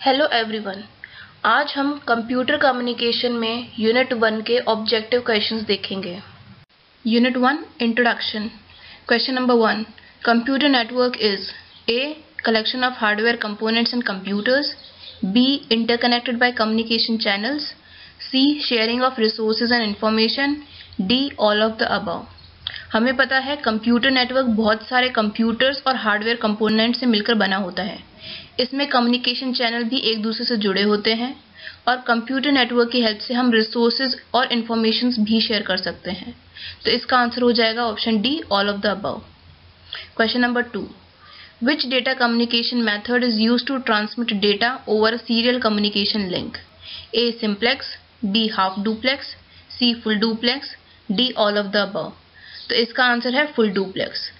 Hello everyone आज हम computer communication में यूनिट वन के ऑब्जेक्टिव क्वेश्चंस देखेंगे। Unit one introduction question number one computer network is A collection of hardware components and computers B interconnected by communication channels C sharing of resources and information D all of the above हमें पता है computer network बहुत सारे computers और hardware component से मिलकर बना होता है। इसमें कम्युनिकेशन चैनल भी एक दूसरे से जुड़े होते हैं और कंप्यूटर नेटवर्क की हेल्प से हम रिसोर्सेज और इन्फॉर्मेशन भी शेयर कर सकते हैं। तो इसका आंसर हो जाएगा option D all of the above question number two which data communication method is use to transmit data over serial communication link A simplex D half duplex C full duplex D all of the above तो इसका answer है full duplex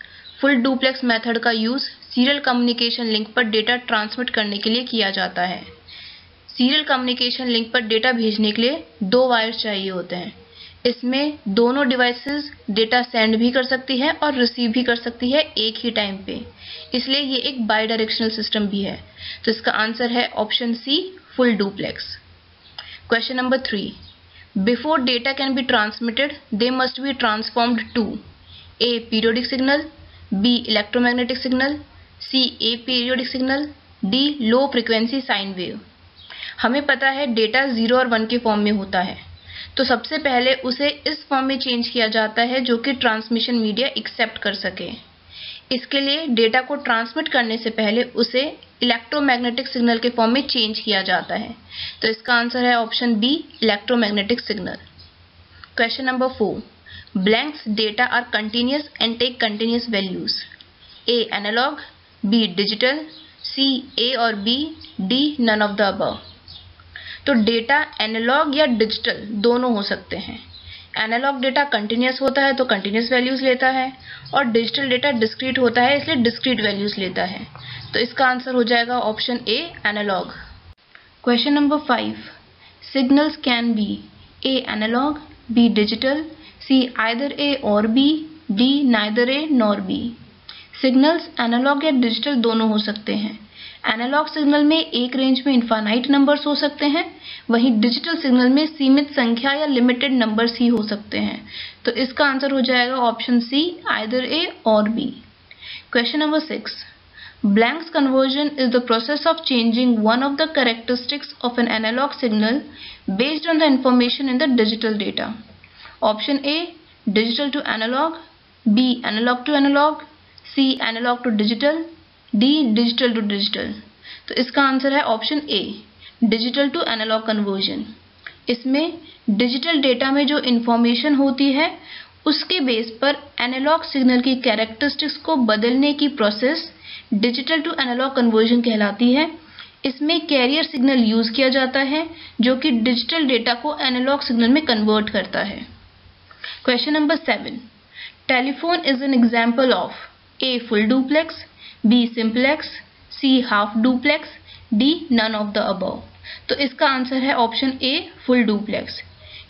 full duplex method का use serial communication link पर data transmit करने के लिए किया जाता है. सीरियल कम्युनिकेशन लिंक पर डेटा भेजने के लिए दो वायर्स चाहिए होते हैं. इसमें दोनों डिवाइसेस डेटा सेंड भी कर सकती है और रिसीव भी कर सकती है एक ही टाइम पे. इसलिए ये एक बाई डायरेक्शनल सिस्टम भी है. तो इसका आंसर है option C full duplex question number three before data can be transmitted they must be transformed to A periodic signal B electromagnetic signal C aperiodic signal D low frequency sine wave हमें पता है data zero और one के form में होता है। तो सबसे पहले उसे इस फॉर्म में चेंज किया जाता है जो कि ट्रांसमिशन मीडिया एक्सेप्ट कर सके। इसके लिए डेटा को ट्रांसमिट करने से पहले उसे इलेक्ट्रोमैग्नेटिक सिग्नल के फॉर्म में चेंज किया जाता है। तो इसका आंसर है option B, electromagnetic signal. Question number four blanks data are continuous and take continuous values A analog B digital C A और B D none of the above तो डेटा एनालॉग या digital दोनों हो सकते हैं। Analogue data continuous होता है तो कंटिन्यूस वैल्यूज़ लेता है और डिजिटल डेटा डिस्क्रीट होता है इसलिए डिस्क्रीट वैल्यूज़ लेता है। तो इसका आंसर हो जाएगा option A analog question number five signals can be A analog B digital C either A और B D neither A nor B signals analog या डिजिटल दोनों हो सकते हैं। एनालॉग सिग्नल में एक रेंज में इन्फानाइट नंबर्स हो सकते हैं, वहीं डिजिटल सिग्नल में सीमित संख्या या लिमिटेड नंबर्स ही हो सकते हैं। तो इसका आंसर हो जाएगा ऑप्शन सी आइदर ए और B question number six blanks conversion is the process of changing one of the characteristics of an analog signal based on the information in the digital data option A digital to analog B analog to analog C analog to digital D digital to digital तो इसका answer है option A digital to analog conversion इसमें digital data में जो information होती है, उसके base पर एनालॉग सिग्नल की कैरेक्टरिस्टिक्स को बदलने की process digital to analog conversion कहलाती है। इसमें कैरियर सिग्नल यूज़ किया जाता है, जो कि डिजिटल डेटा को एनालॉग सिग्नल में कन्वर्ट करता है। Question number seven telephone is an example of A full duplex B simplex C half duplex D none of the above तो इसका आंसर है ऑप्शन ए फुल डुप्लेक्स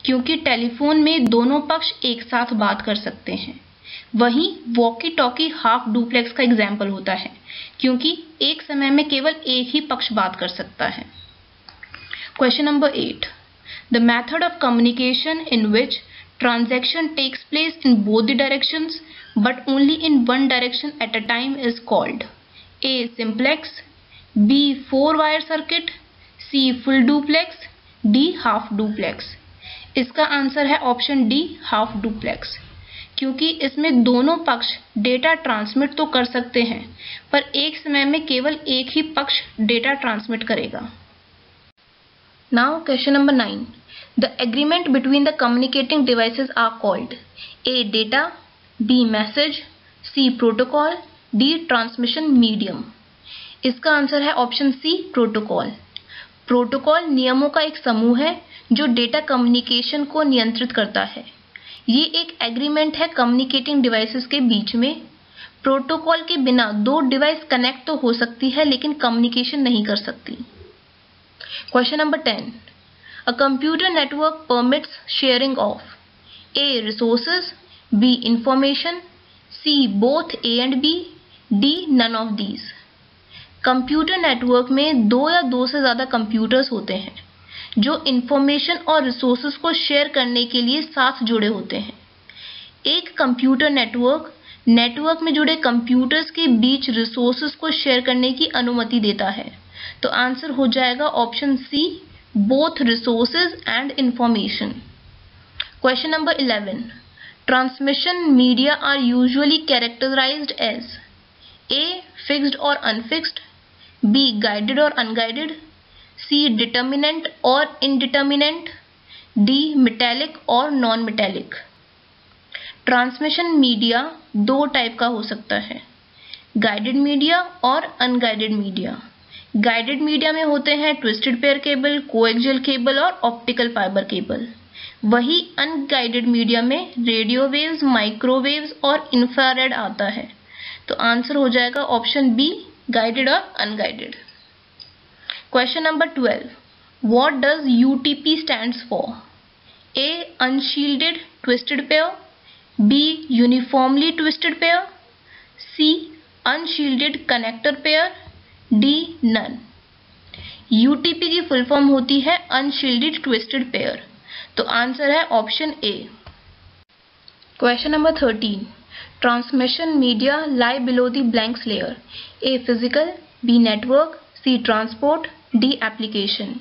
क्योंकि telephone में दोनों पक्ष एक साथ बात कर सकते हैं। वहीं वॉकी टॉकी हाफ़ डुप्लेक्स का एग्ज़ाम्पल होता है, क्योंकि एक समय में केवल एक ही पक्ष बात कर सकता है। Question number eight the method of communication in which transaction takes place in both the directions but only in one direction at a time is called A simplex B four wire circuit C full duplex D half duplex. इसका answer है option D half duplex क्योंकि इसमें दोनों पक्ष data transmit तो कर सकते हैं, पर एक समय में केवल एक ही पक्ष डेटा ट्रांसमिट करेगा। Now question number nine the agreement between the communicating devices are called A data B. Message C. Protocol D. Transmission medium इसका आंसर है ऑप्शन सी, प्रोटोकॉल प्रोटोकॉल नियमों का एक समूह है जो डेटा कम्युनिकेशन को नियंत्रित करता है ये एक एग्रीमेंट है कम्युनिकेटिंग डिवाइसेस के बीच में प्रोटोकॉल के बिना दो डिवाइस कनेक्ट तो हो सकती है, लेकिन कम्युनिकेशन नहीं कर सकती question number ten a computer network permits sharing of A Resources B. Information C. Both A and B D. None of these computer network में दो या दो से ज़्यादा कंप्यूटर्स होते हैं, जो इंफॉर्मेशन और रिसोर्सेज को शेयर करने के लिए साथ जुड़े होते हैं एक कंप्यूटर नेटवर्क नेटवर्क में जुड़े कंप्यूटर्स के बीच रिसोर्सेज को शेयर करने की अनुमति देता है तो आंसर हो जाएगा option C both resources and information question number eleven media are usually characterized as A fixed और अनफिक्स्ड बी गाइडेड और अनगाइडेड सी डिटर्मिनेंट और इनडिटर्मिनेंट डी मेटेलिक और नॉन मेटेलिक ट्रांसमिशन मीडिया दो टाइप का हो सकता है। गाइडेड मीडिया और अनगाइडेड मीडिया गाइडेड मीडिया में होते हैं twisted pair cable coaxial cable और ऑप्टिकल फाइबर केबल वही अनगाइडेड मीडिया में रेडियो वेव्स माइक्रोवेव्स और इंफ्रारेड आता है तो आंसर हो जाएगा ऑप्शन बी गाइडेड और unguided question number twelve what does UTP stand for A unshielded twisted pair B. Uniformly twisted pair C. Unshielded connector pair D. None UTP की full form होती है unshielded twisted pair तो answer है option A. Question number thirteen. Transmission media lie below the blanks layer A physical B network C transport D application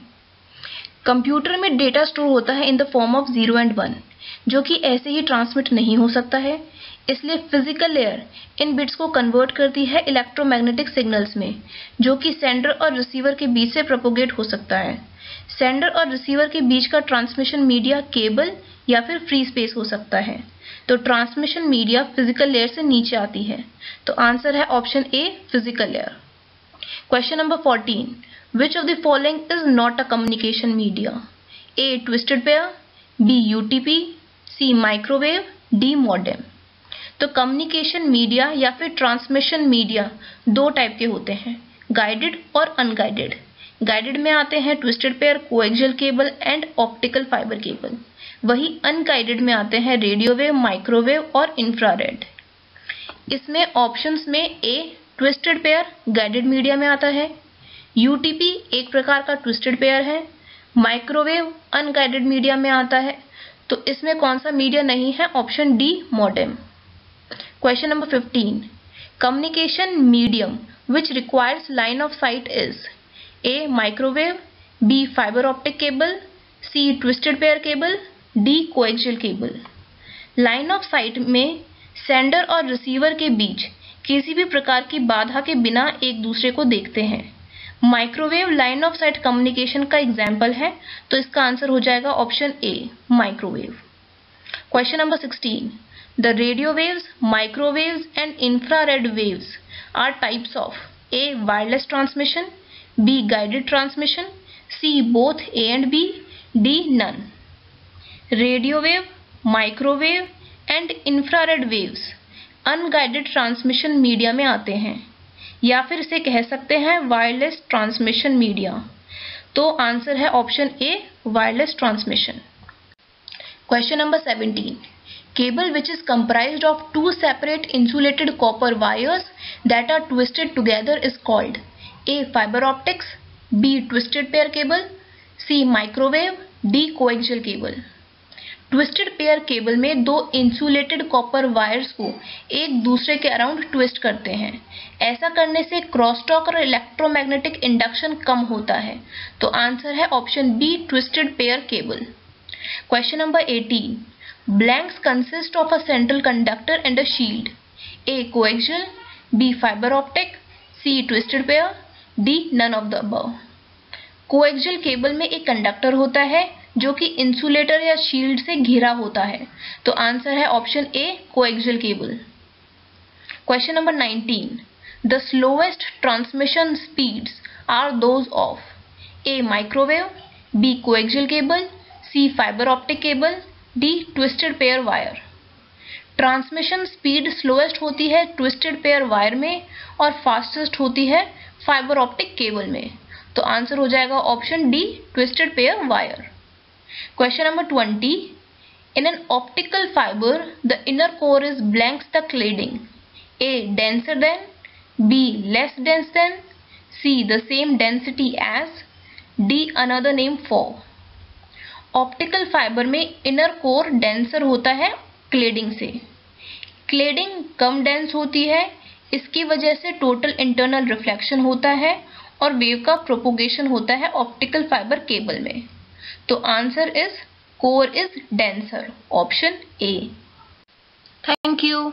computer में data store होता है in the form of zero and one जो कि ऐसे ही transmit नहीं हो सकता है। इसलिए फ़िज़िकल लेयर इन बिट्स को कन्वर्ट करती है इलेक्ट्रोमैग्नेटिक सिग्नल्स में, जो कि सेंडर और रिसीवर के बीच से प्रोपोगेट हो सकता है। सेंडर और रिसीवर के बीच का ट्रांसमिशन मीडिया केबल या फिर फ्री स्पेस हो सकता है। तो ट्रांसमिशन मीडिया फ़िज़िकल लेयर से नीचे आती है। तो आंसर है option A, physical layer. Question number fourteen which of the following is not a communication media A twisted pair B UTP C microwave D modem तो कम्युनिकेशन मीडिया या फिर transmission media दो टाइप के होते हैं guided और unguided guided में आते हैं twisted pair coaxial cable and optical fibre cable वही अनगाइडेड में आते हैं रेडियोवेव माइक्रोवेव और इंफ्रारेड इसमें ऑप्शंस में A twisted pair guided media में आता है. यूटीपी एक प्रकार का ट्विस्टेड पेयर है. माइक्रोवेव अनगाइडेड मीडिया में आता है. तो इसमें कौन सा मीडिया नहीं है? Option D modem question number fifteen communication medium which requires line of sight is A microwave B fibre optic cable C twisted pair cable D coaxial cable line of sight में sender और receiver के बीच किसी भी प्रकार की बाधा के बिना एक दूसरे को देखते हैं। Microwave line of sight communication का एग्ज़ाम्पल है तो इसका आंसर हो जाएगा option A microwave question number sixteen the radio waves microwaves and infrared waves are types of A wireless transmission B guided transmission C both A and B D none radio wave microwave and infrared waves unguided transmission media में आते हैं, या फिर इसे कह सकते हैं wireless transmission media तो आंसर है option A wireless transmission question number seventeen cable which is comprised of two separate insulated copper wires that are twisted together is called A. Fibre optics B twisted pair cable C microwave D Coaxial cable twisted pair cable में दो insulated copper wires को एक दूसरे के around twist करते हैं। ऐसा करने से क्रॉसटॉक और इलेक्ट्रोमैग्नेटिक इंडक्शन कम होता है। तो आंसर है option B twisted pair cable question number eighteen blanks consist of a central conductor and a shield A coaxial B fibre optic C twisted pair D none of the above coaxial cable में एक conductor होता है, जो कि insulator या shield से घिरा होता है। तो आंसर है option A coaxial cable question number 19 the slowest transmission speeds are those of A microwave B coaxial cable C fibre optic cable D twisted pair wire transmission speed slowest होती है twisted pair wire में और fastest होती है fibre optic cable में। तो answer हो जाएगा option D, twisted pair wire. Question number twenty in an optical fibre the inner core is blanks the cladding A denser than B less dense than C the same density as D another name for optical fibre में inner core denser होता है cladding से। Cladding कम dense होती है इसकी वजह से total internal reflection होता है और वेव का प्रोपोगेशन होता है ऑप्टिकल फाइबर केबल में। तो answer is core is denser option A thank you